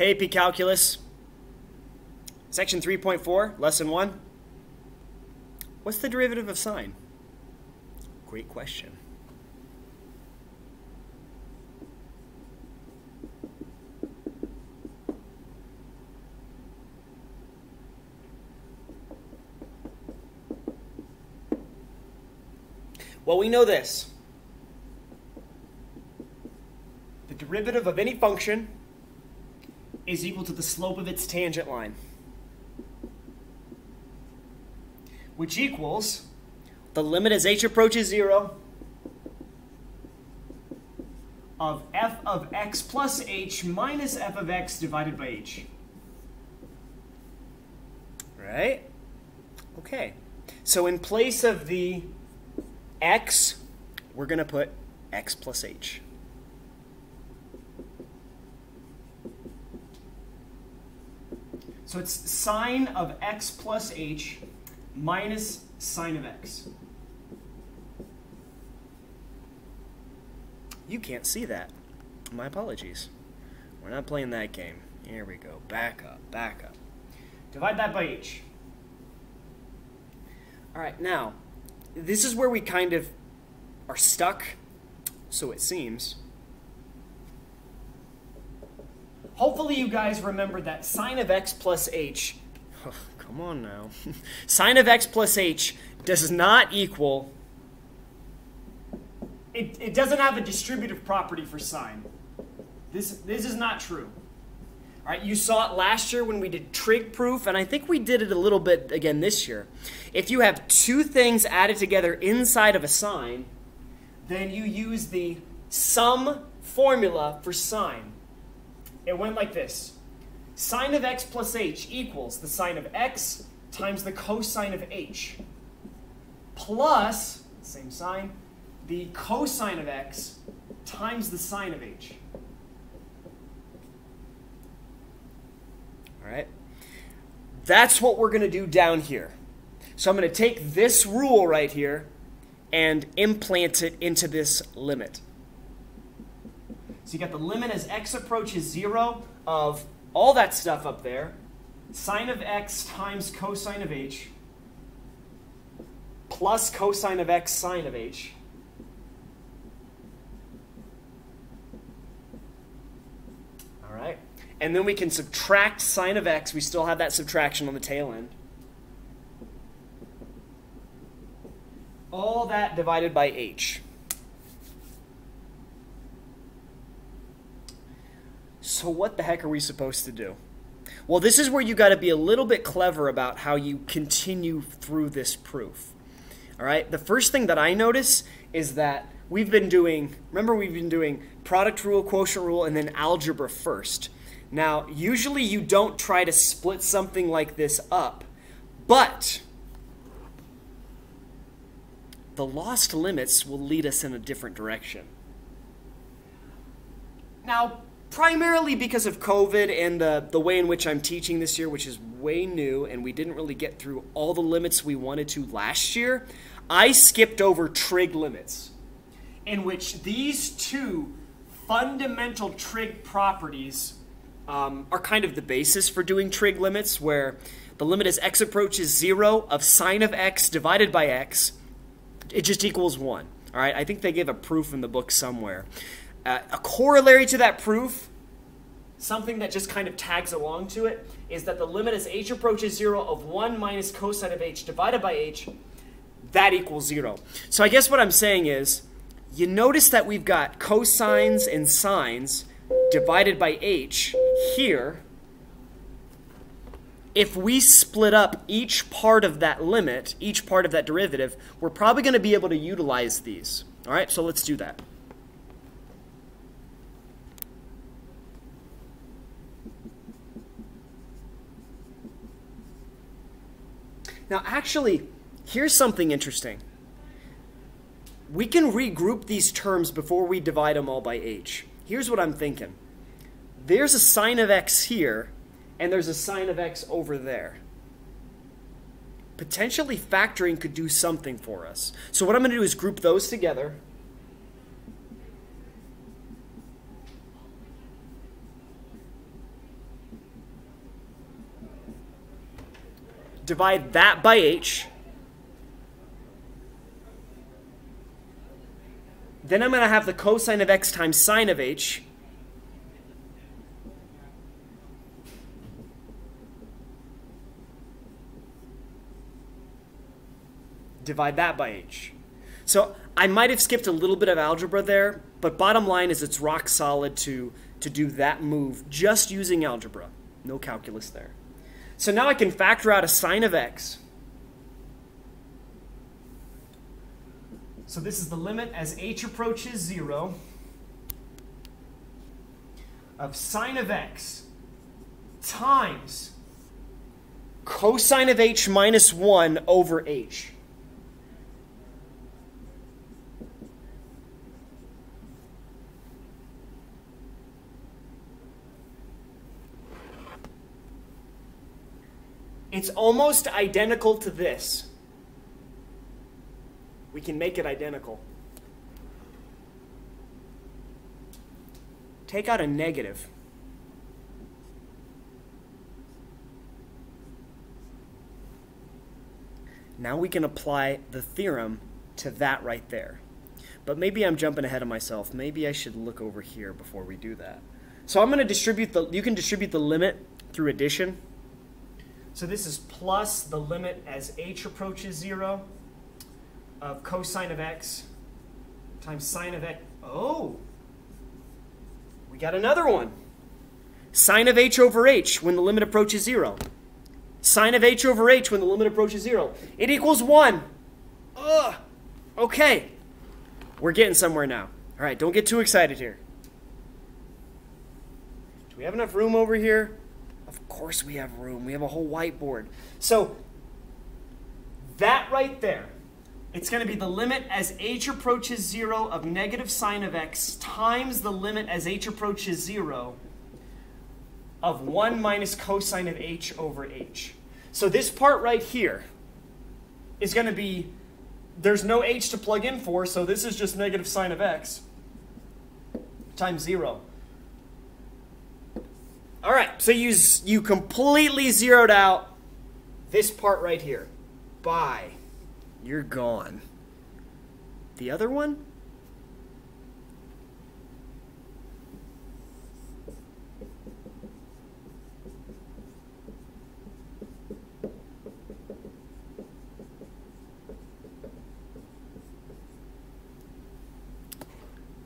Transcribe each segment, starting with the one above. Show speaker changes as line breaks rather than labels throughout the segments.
Hey, P Calculus. Section 3.4, Lesson 1. What's the derivative of sine? Great question. Well, we know this. The derivative of any function is equal to the slope of its tangent line. Which equals the limit as h approaches 0 of f of x plus h minus f of x divided by h. Right? Okay. So in place of the x, we're going to put x plus h. So it's sine of x plus h minus sine of x. You can't see that. My apologies. We're not playing that game. Here we go. Back up, back up. Divide that by h. All right, now, this is where we kind of are stuck, so it seems. Hopefully you guys remember that sine of x plus h, oh, come on now, sine of x plus h does not equal, it, it doesn't have a distributive property for sine. This, this is not true. All right, you saw it last year when we did trig proof, and I think we did it a little bit again this year. If you have two things added together inside of a sine, then you use the sum formula for sine. It went like this. Sine of x plus h equals the sine of x times the cosine of h plus, same sign, the cosine of x times the sine of h. All right? That's what we're going to do down here. So I'm going to take this rule right here and implant it into this limit. So you got the limit as x approaches 0 of all that stuff up there, sine of x times cosine of h, plus cosine of x sine of h, all right? And then we can subtract sine of x. We still have that subtraction on the tail end. All that divided by h. So what the heck are we supposed to do? Well, this is where you got to be a little bit clever about how you continue through this proof. All right? The first thing that I notice is that we've been doing, remember we've been doing product rule, quotient rule, and then algebra first. Now, usually you don't try to split something like this up, but the lost limits will lead us in a different direction. Now, primarily because of COVID and the, the way in which I'm teaching this year, which is way new, and we didn't really get through all the limits we wanted to last year, I skipped over trig limits, in which these two fundamental trig properties um, are kind of the basis for doing trig limits, where the limit as x approaches 0 of sine of x divided by x, it just equals 1. All right, I think they give a proof in the book somewhere. Uh, a corollary to that proof, something that just kind of tags along to it, is that the limit as h approaches 0 of 1 minus cosine of h divided by h, that equals 0. So I guess what I'm saying is, you notice that we've got cosines and sines divided by h here. If we split up each part of that limit, each part of that derivative, we're probably going to be able to utilize these. All right, so let's do that. Now, actually, here's something interesting. We can regroup these terms before we divide them all by h. Here's what I'm thinking. There's a sine of x here, and there's a sine of x over there. Potentially factoring could do something for us. So what I'm going to do is group those together. Divide that by h. Then I'm going to have the cosine of x times sine of h. Divide that by h. So I might have skipped a little bit of algebra there, but bottom line is it's rock solid to, to do that move just using algebra. No calculus there. So now I can factor out a sine of x. So this is the limit as h approaches 0 of sine of x times cosine of h minus 1 over h. It's almost identical to this. We can make it identical. Take out a negative. Now we can apply the theorem to that right there. But maybe I'm jumping ahead of myself. Maybe I should look over here before we do that. So I'm going to distribute the, you can distribute the limit through addition. So this is plus the limit as h approaches 0 of cosine of x times sine of x. Oh, we got another one. Sine of h over h when the limit approaches 0. Sine of h over h when the limit approaches 0. It equals 1. Ugh. Okay. We're getting somewhere now. All right, don't get too excited here. Do we have enough room over here? Of course we have room. We have a whole whiteboard. So that right there, it's going to be the limit as h approaches 0 of negative sine of x times the limit as h approaches 0 of 1 minus cosine of h over h. So this part right here is going to be, there's no h to plug in for, so this is just negative sine of x times 0. All right, so you, you completely zeroed out this part right here. Bye. You're gone. The other one?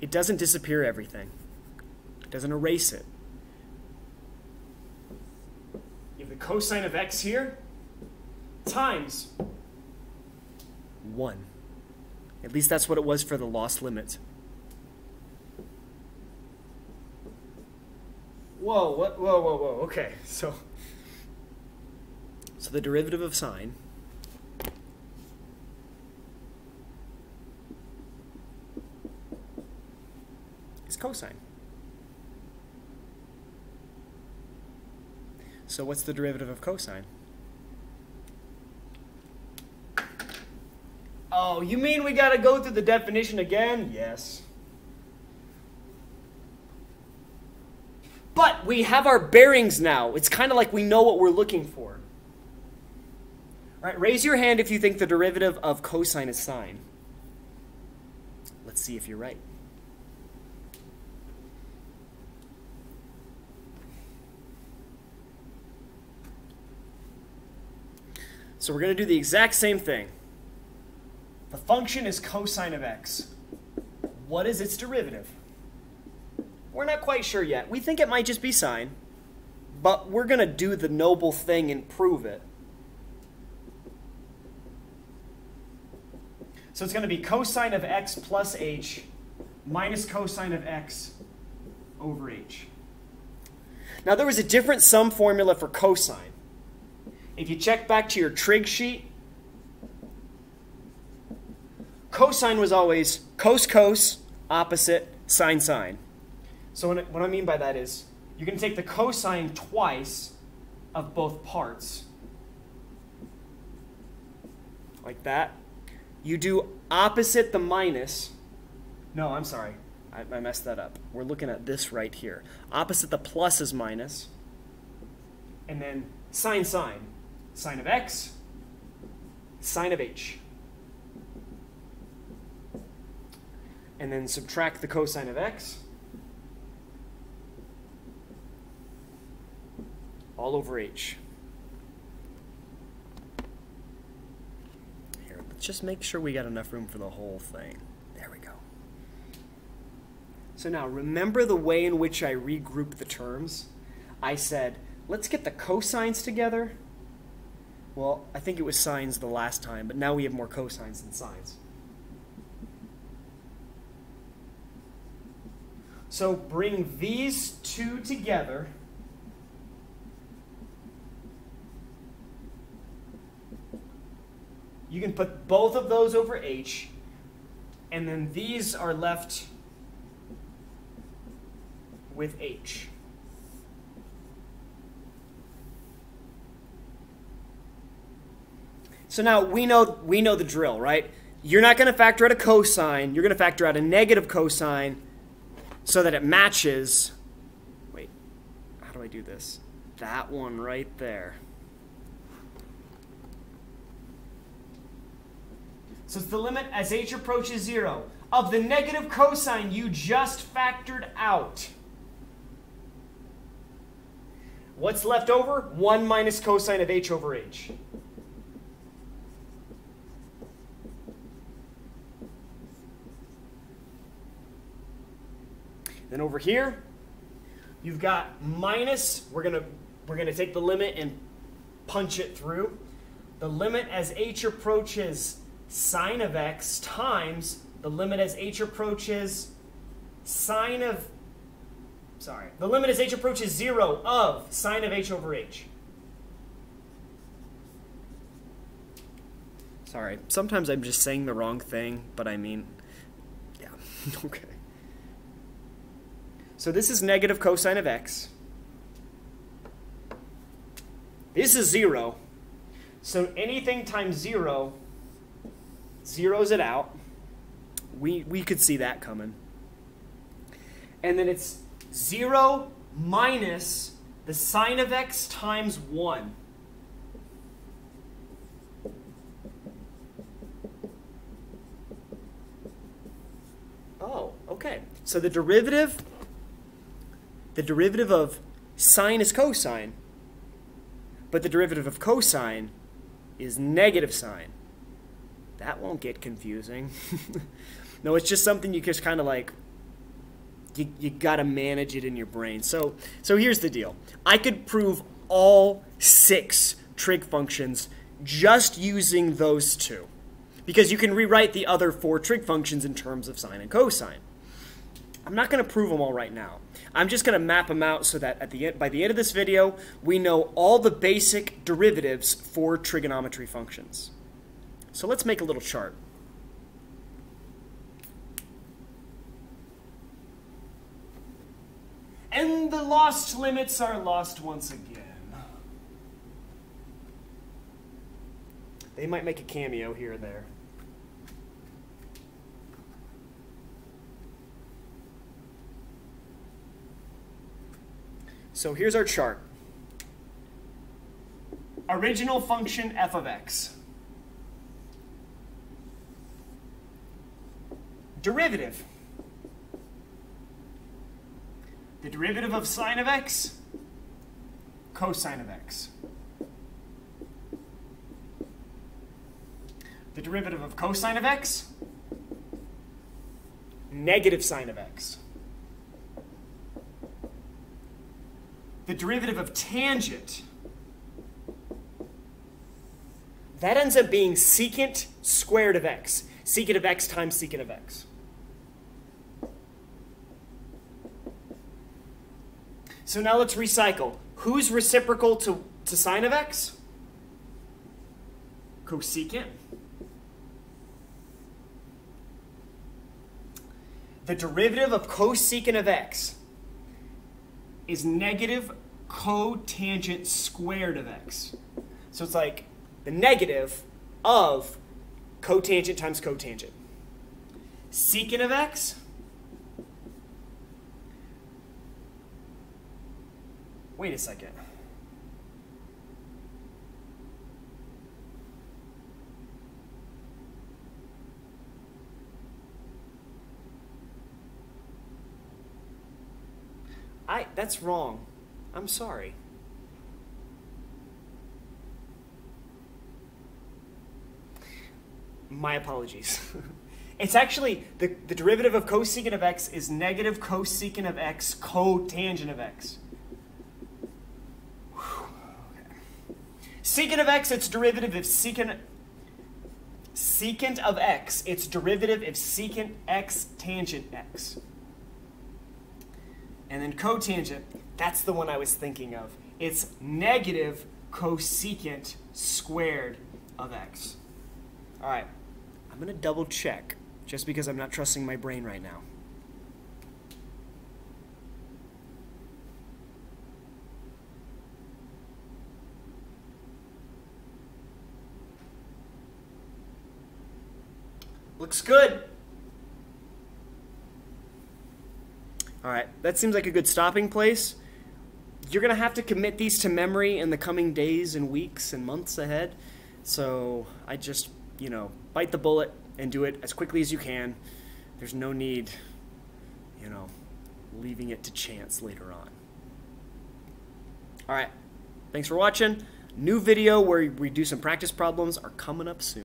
It doesn't disappear everything. It doesn't erase it. the cosine of x here times 1. At least that's what it was for the lost limit. Whoa, what, whoa, whoa, whoa, okay, so, so the derivative of sine is cosine. So what's the derivative of cosine? Oh, you mean we got to go through the definition again? Yes. But we have our bearings now. It's kind of like we know what we're looking for. All right, raise your hand if you think the derivative of cosine is sine. Let's see if you're right. So we're going to do the exact same thing. The function is cosine of x. What is its derivative? We're not quite sure yet. We think it might just be sine, but we're going to do the noble thing and prove it. So it's going to be cosine of x plus h minus cosine of x over h. Now there was a different sum formula for cosine. If you check back to your trig sheet, cosine was always cos cos, opposite, sine sine. So what I mean by that is you're going to take the cosine twice of both parts. Like that. You do opposite the minus. No, I'm sorry. I, I messed that up. We're looking at this right here. Opposite the plus is minus. And then sine sine. Sine of x, sine of h. And then subtract the cosine of x. all over h. Here, let's just make sure we got enough room for the whole thing. There we go. So now, remember the way in which I regrouped the terms? I said, let's get the cosines together. Well, I think it was sines the last time, but now we have more cosines than sines. So bring these two together. You can put both of those over h, and then these are left with h. So now we know we know the drill, right? You're not going to factor out a cosine. You're going to factor out a negative cosine so that it matches. Wait, how do I do this? That one right there. So it's the limit as h approaches 0 of the negative cosine you just factored out. What's left over? 1 minus cosine of h over h. Then over here, you've got minus, we're gonna we're gonna take the limit and punch it through. The limit as h approaches sine of x times the limit as h approaches sine of sorry, the limit as h approaches zero of sine of h over h. Sorry, sometimes I'm just saying the wrong thing, but I mean, yeah, okay. So this is negative cosine of x. This is 0. So anything times 0 zeroes it out. We, we could see that coming. And then it's 0 minus the sine of x times 1. Oh, okay. So the derivative the derivative of sine is cosine, but the derivative of cosine is negative sine. That won't get confusing. no, it's just something you just kind of like you, you got to manage it in your brain. So so here's the deal. I could prove all six trig functions just using those two. Because you can rewrite the other four trig functions in terms of sine and cosine. I'm not going to prove them all right now. I'm just going to map them out so that at the end, by the end of this video, we know all the basic derivatives for trigonometry functions. So let's make a little chart. And the lost limits are lost once again. They might make a cameo here or there. So here's our chart. Original function f of x. Derivative. The derivative of sine of x, cosine of x. The derivative of cosine of x, negative sine of x. the derivative of tangent, that ends up being secant squared of x. Secant of x times secant of x. So now let's recycle. Who's reciprocal to, to sine of x? Cosecant. The derivative of cosecant of x is negative cotangent squared of x. So it's like the negative of cotangent times cotangent. Secant of x, wait a second. I that's wrong. I'm sorry. My apologies. it's actually the, the derivative of cosecant of x is negative cosecant of x cotangent of x. Secant of x, its derivative if secant secant of x, its derivative if secant x tangent x. And then cotangent, that's the one I was thinking of. It's negative cosecant squared of x. All right, I'm going to double check just because I'm not trusting my brain right now. Looks good. All right, that seems like a good stopping place. You're going to have to commit these to memory in the coming days and weeks and months ahead. So I just, you know, bite the bullet and do it as quickly as you can. There's no need, you know, leaving it to chance later on. All right, thanks for watching. New video where we do some practice problems are coming up soon.